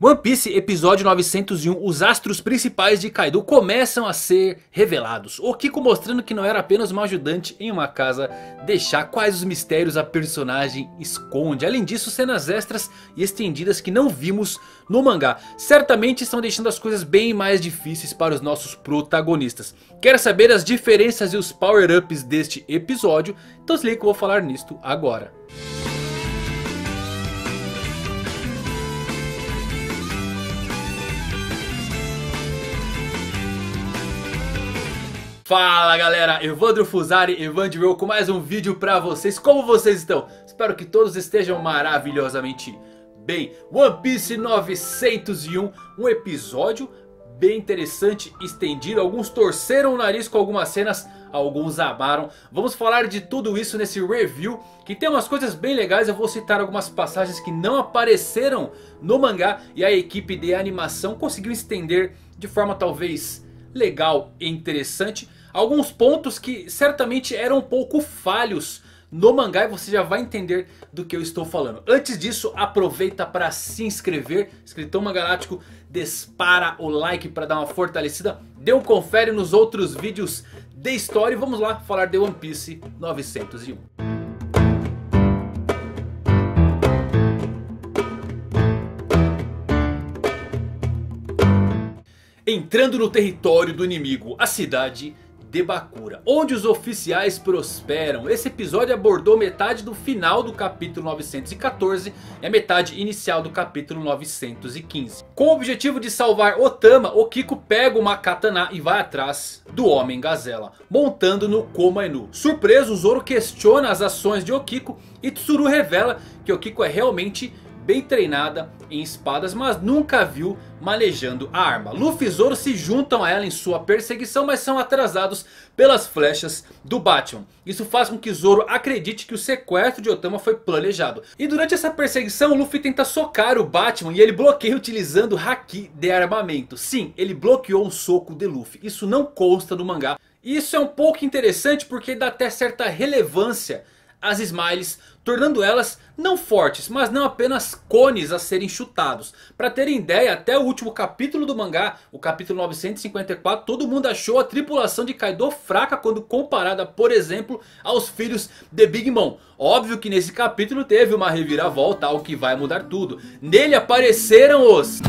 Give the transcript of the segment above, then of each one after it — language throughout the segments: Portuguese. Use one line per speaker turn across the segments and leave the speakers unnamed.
One Piece episódio 901, os astros principais de Kaido começam a ser revelados. O Kiko mostrando que não era apenas uma ajudante em uma casa, deixar quais os mistérios a personagem esconde. Além disso, cenas extras e estendidas que não vimos no mangá. Certamente estão deixando as coisas bem mais difíceis para os nossos protagonistas. Quer saber as diferenças e os power-ups deste episódio? Então se liga que eu vou falar nisto agora. Fala galera, Evandro Fusari, Evandro com mais um vídeo pra vocês. Como vocês estão? Espero que todos estejam maravilhosamente bem. One Piece 901, um episódio bem interessante, estendido. Alguns torceram o nariz com algumas cenas, alguns amaram. Vamos falar de tudo isso nesse review, que tem umas coisas bem legais. Eu vou citar algumas passagens que não apareceram no mangá e a equipe de animação conseguiu estender de forma talvez legal e interessante alguns pontos que certamente eram um pouco falhos no mangá e você já vai entender do que eu estou falando. Antes disso, aproveita para se inscrever. Escritão Mangalático, dispara o like para dar uma fortalecida. Dê um confere nos outros vídeos de história e vamos lá falar de One Piece 901. Entrando no território do inimigo, a cidade de Bakura, onde os oficiais prosperam. Esse episódio abordou metade do final do capítulo 914 e a metade inicial do capítulo 915. Com o objetivo de salvar Otama, Okiko pega uma katana e vai atrás do Homem Gazela, montando no Komainu. Surpreso, Zoro questiona as ações de Okiko e Tsuru revela que Okiko é realmente bem treinada em espadas, mas nunca viu manejando a arma. Luffy e Zoro se juntam a ela em sua perseguição, mas são atrasados pelas flechas do Batman. Isso faz com que Zoro acredite que o sequestro de Otama foi planejado. E durante essa perseguição, Luffy tenta socar o Batman e ele bloqueia utilizando Haki de armamento. Sim, ele bloqueou um soco de Luffy. Isso não consta no mangá. E isso é um pouco interessante porque dá até certa relevância as Smiles, tornando elas não fortes, mas não apenas cones a serem chutados. Para terem ideia, até o último capítulo do mangá, o capítulo 954, todo mundo achou a tripulação de Kaido fraca quando comparada, por exemplo, aos filhos de Big Mom. Óbvio que nesse capítulo teve uma reviravolta, algo que vai mudar tudo. Nele apareceram os...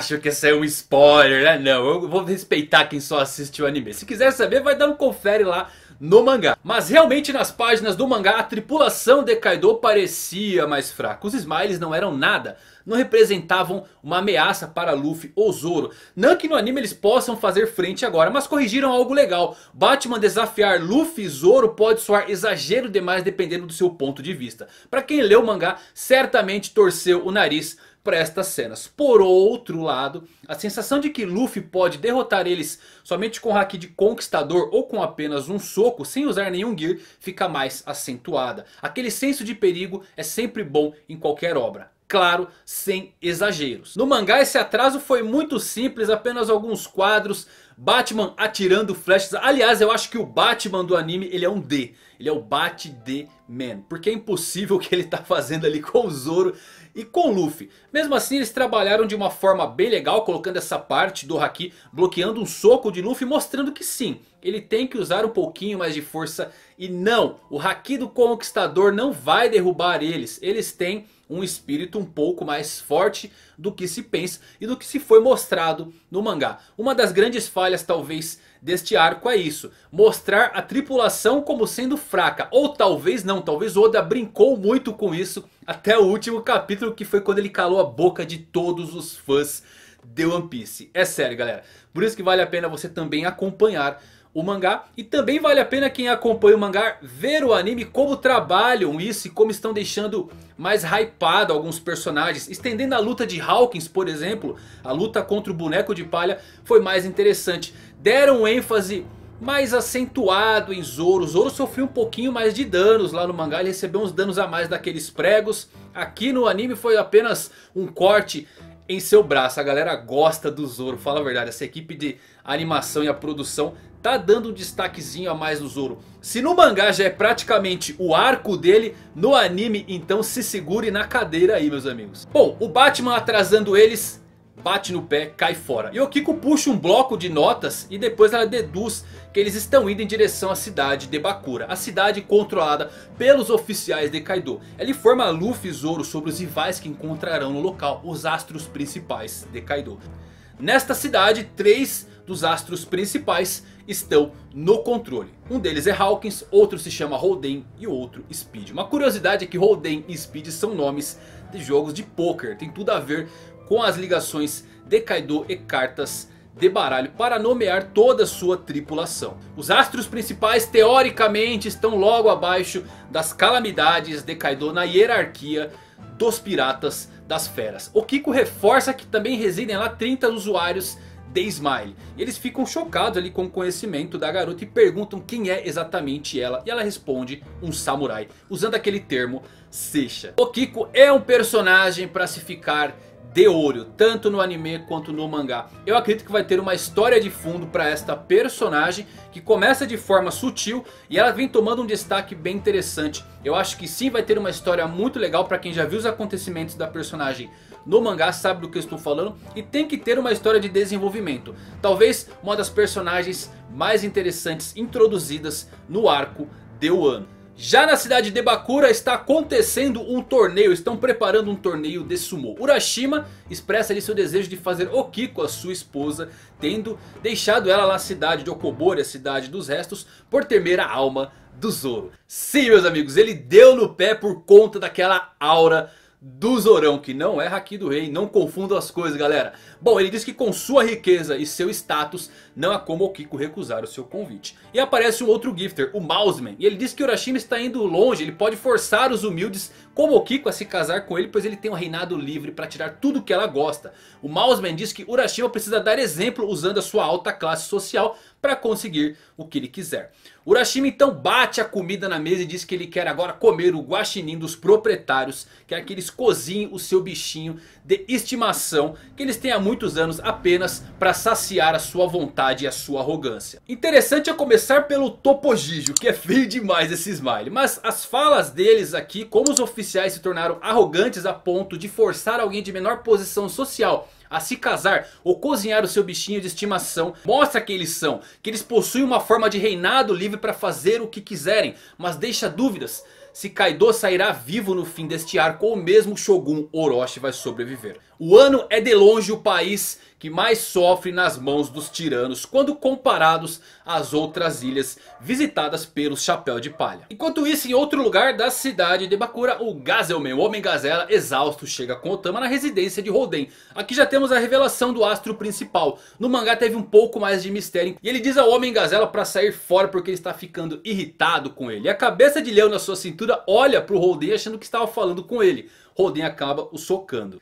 Acho que isso é um spoiler, né? Não, eu vou respeitar quem só assiste o anime. Se quiser saber, vai dar um confere lá no mangá. Mas realmente nas páginas do mangá a tripulação de Kaido parecia mais fraca. Os Smiles não eram nada. Não representavam uma ameaça para Luffy ou Zoro. Não que no anime eles possam fazer frente agora. Mas corrigiram algo legal. Batman desafiar Luffy e Zoro pode soar exagero demais dependendo do seu ponto de vista. Para quem leu o mangá certamente torceu o nariz para estas cenas. Por outro lado, a sensação de que Luffy pode derrotar eles somente com o Haki de Conquistador ou com apenas um soco sem usar nenhum Gear fica mais acentuada. Aquele senso de perigo é sempre bom em qualquer obra. Claro, sem exageros. No mangá esse atraso foi muito simples, apenas alguns quadros, Batman atirando flechas. Aliás, eu acho que o Batman do anime ele é um D. Ele é o Bat-D-Man. Porque é impossível o que ele está fazendo ali com o Zoro e com Luffy. Mesmo assim eles trabalharam de uma forma bem legal colocando essa parte do Haki bloqueando um soco de Luffy mostrando que sim, ele tem que usar um pouquinho mais de força e não, o Haki do Conquistador não vai derrubar eles, eles têm um espírito um pouco mais forte do que se pensa e do que se foi mostrado no mangá. Uma das grandes falhas talvez deste arco é isso. Mostrar a tripulação como sendo fraca. Ou talvez não, talvez Oda brincou muito com isso até o último capítulo que foi quando ele calou a boca de todos os fãs de One Piece. É sério galera. Por isso que vale a pena você também acompanhar o mangá. E também vale a pena quem acompanha o mangá ver o anime como trabalham isso e como estão deixando mais hypado alguns personagens. Estendendo a luta de Hawkins, por exemplo, a luta contra o boneco de palha foi mais interessante. Deram ênfase mais acentuado em Zoro. Zoro sofreu um pouquinho mais de danos lá no mangá. Ele recebeu uns danos a mais daqueles pregos. Aqui no anime foi apenas um corte em seu braço. A galera gosta do Zoro, fala a verdade. Essa equipe de animação e a produção tá dando um destaquezinho a mais no Zoro. Se no mangá já é praticamente o arco dele, no anime então se segure na cadeira aí meus amigos. Bom, o Batman atrasando eles bate no pé, cai fora. E o Kiko puxa um bloco de notas e depois ela deduz que eles estão indo em direção à cidade de Bakura. A cidade controlada pelos oficiais de Kaido. Ela informa Luffy e Zoro sobre os rivais que encontrarão no local, os astros principais de Kaido. Nesta cidade, três dos astros principais estão no controle. Um deles é Hawkins, outro se chama Holden e outro Speed. Uma curiosidade é que Holden e Speed são nomes de jogos de poker. Tem tudo a ver com as ligações de Kaido e cartas de baralho para nomear toda a sua tripulação. Os astros principais teoricamente estão logo abaixo das calamidades de Kaido na hierarquia dos piratas das feras. O Kiko reforça que também residem lá 30 usuários de Smile. Eles ficam chocados ali com o conhecimento da garota e perguntam quem é exatamente ela. E ela responde um samurai, usando aquele termo Seixa. O Kiko é um personagem para se ficar de olho, tanto no anime quanto no mangá. Eu acredito que vai ter uma história de fundo para esta personagem que começa de forma sutil e ela vem tomando um destaque bem interessante. Eu acho que sim vai ter uma história muito legal para quem já viu os acontecimentos da personagem no mangá, sabe do que eu estou falando. E tem que ter uma história de desenvolvimento. Talvez uma das personagens mais interessantes introduzidas no arco de Wano. Já na cidade de Bakura está acontecendo um torneio, estão preparando um torneio de sumo. Urashima expressa ali seu desejo de fazer Okiko a sua esposa, tendo deixado ela na cidade de Okobori, a cidade dos restos, por temer a alma do Zoro. Sim meus amigos, ele deu no pé por conta daquela aura do Zorão, que não é Haki do Rei, não confundam as coisas galera. Bom, ele diz que com sua riqueza e seu status, não há como o Kiko recusar o seu convite. E aparece um outro gifter, o Mouseman, e ele diz que Urashima está indo longe, ele pode forçar os humildes como o Kiko a se casar com ele, pois ele tem um reinado livre para tirar tudo que ela gosta. O Mouseman diz que Urashima precisa dar exemplo usando a sua alta classe social para conseguir o que ele quiser. Urashima então bate a comida na mesa e diz que ele quer agora comer o guaxinim dos proprietários. Quer que eles cozinhem o seu bichinho de estimação que eles têm há muitos anos apenas para saciar a sua vontade e a sua arrogância. Interessante é começar pelo Topojijo, que é feio demais esse smile. Mas as falas deles aqui, como os oficiais se tornaram arrogantes a ponto de forçar alguém de menor posição social a se casar ou cozinhar o seu bichinho de estimação. Mostra que eles são, que eles possuem uma forma de reinado livre para fazer o que quiserem. Mas deixa dúvidas se Kaido sairá vivo no fim deste arco ou mesmo Shogun Orochi vai sobreviver. O ano é de longe o país que mais sofre nas mãos dos tiranos quando comparados às outras ilhas visitadas pelos Chapéu de Palha. Enquanto isso, em outro lugar da cidade de Bakura, o Gazelman, o Homem Gazela, exausto, chega com Otama na residência de Holden. Aqui já temos a revelação do astro principal. No mangá teve um pouco mais de mistério. E ele diz ao Homem Gazela para sair fora porque ele está ficando irritado com ele. E a cabeça de leão na sua cintura olha para o Holden achando que estava falando com ele. Holden acaba o socando.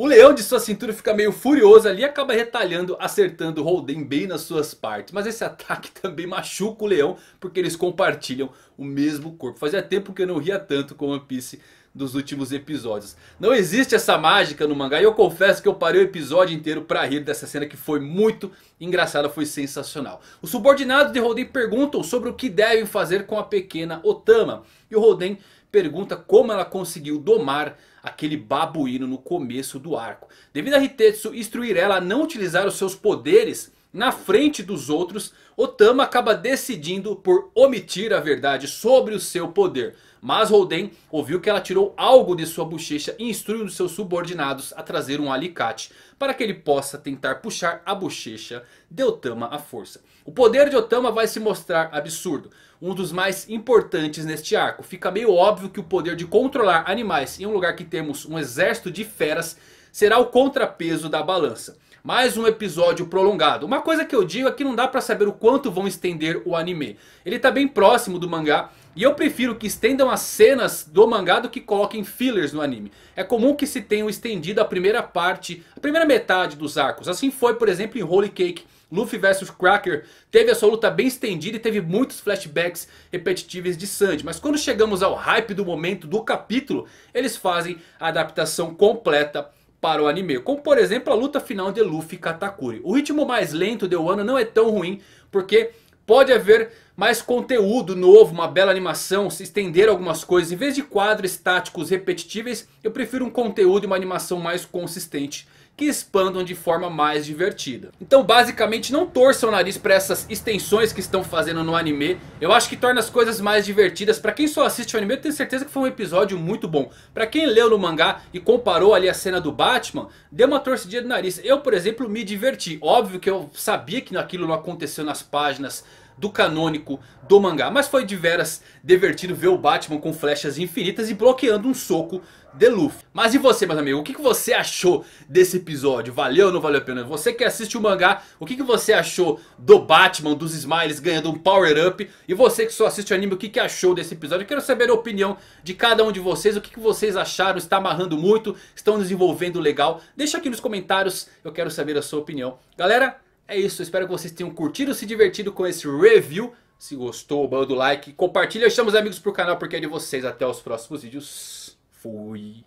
O leão de sua cintura fica meio furioso ali e acaba retalhando, acertando Holden bem nas suas partes. Mas esse ataque também machuca o leão porque eles compartilham o mesmo corpo. Fazia tempo que eu não ria tanto com One Piece dos últimos episódios. Não existe essa mágica no mangá e eu confesso que eu parei o episódio inteiro para rir dessa cena que foi muito engraçada, foi sensacional. Os subordinados de Holden perguntam sobre o que devem fazer com a pequena Otama. E o Holden pergunta como ela conseguiu domar aquele babuíno no começo do arco. Devido a Hitetsu instruir ela a não utilizar os seus poderes na frente dos outros, Otama acaba decidindo por omitir a verdade sobre o seu poder. Mas Holden ouviu que ela tirou algo de sua bochecha e instrui um dos seus subordinados a trazer um alicate. Para que ele possa tentar puxar a bochecha de Otama à força. O poder de Otama vai se mostrar absurdo. Um dos mais importantes neste arco. Fica meio óbvio que o poder de controlar animais em um lugar que temos um exército de feras será o contrapeso da balança. Mais um episódio prolongado. Uma coisa que eu digo é que não dá pra saber o quanto vão estender o anime. Ele está bem próximo do mangá. E eu prefiro que estendam as cenas do mangá do que coloquem fillers no anime. É comum que se tenham estendido a primeira parte, a primeira metade dos arcos. Assim foi por exemplo em Holy Cake. Luffy vs Cracker teve a sua luta bem estendida e teve muitos flashbacks repetitivos de Sanji. Mas quando chegamos ao hype do momento do capítulo, eles fazem a adaptação completa para o anime. Como por exemplo a luta final de Luffy e Katakuri. O ritmo mais lento de Wano não é tão ruim porque pode haver mais conteúdo novo, uma bela animação, se estender algumas coisas. Em vez de quadros estáticos repetitíveis, eu prefiro um conteúdo e uma animação mais consistente que expandam de forma mais divertida. Então basicamente não torçam o nariz para essas extensões que estão fazendo no anime. Eu acho que torna as coisas mais divertidas. Para quem só assiste o anime eu tenho certeza que foi um episódio muito bom. Para quem leu no mangá e comparou ali a cena do Batman, deu uma torcidinha do nariz. Eu por exemplo me diverti. Óbvio que eu sabia que aquilo não aconteceu nas páginas do canônico do mangá. Mas foi de veras divertido ver o Batman com flechas infinitas e bloqueando um soco de Luffy. Mas e você, meus amigos? O que você achou desse episódio? Valeu ou não valeu a pena? Você que assiste o mangá, o que você achou do Batman, dos Smiles ganhando um Power Up? E você que só assiste o anime, o que achou desse episódio? Eu quero saber a opinião de cada um de vocês. O que vocês acharam? Está amarrando muito? Estão desenvolvendo legal? Deixa aqui nos comentários, eu quero saber a sua opinião. Galera, é isso, espero que vocês tenham curtido, se divertido com esse review. Se gostou, manda o like, compartilha, chama os amigos pro canal porque é de vocês. Até os próximos vídeos. Fui.